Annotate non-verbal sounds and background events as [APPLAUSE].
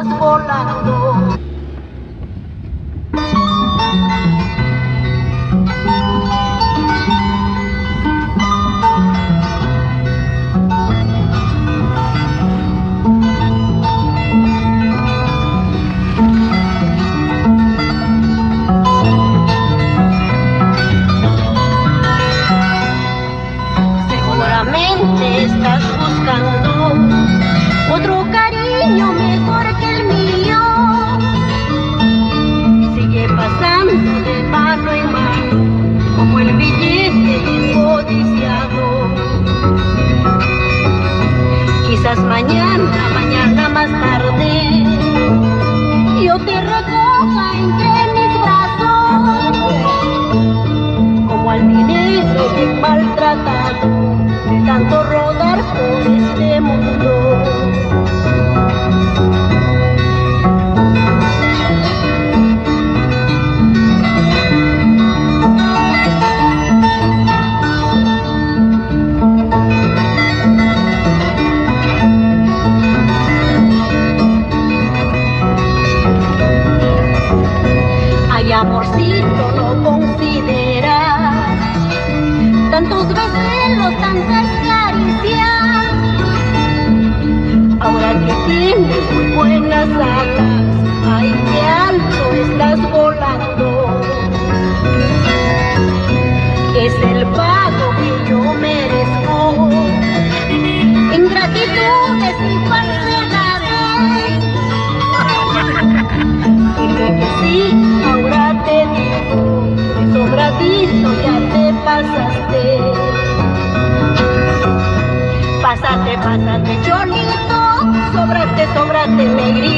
Estás volando. Yo te recoja entre mis brazos como al dinero bien maltratado de tanto rodar por este mundo. Amorcito, no consideras tantos besos, tantas caricias. Ahora que tienes muy buenas alas, ay, qué alto estás volando. Es el pago que yo merezco. Ingratitudes y falsedades. [LAUGHS] Dime que sí, Pásate, pásate, chorlito, sobrate, sobrate, negrito.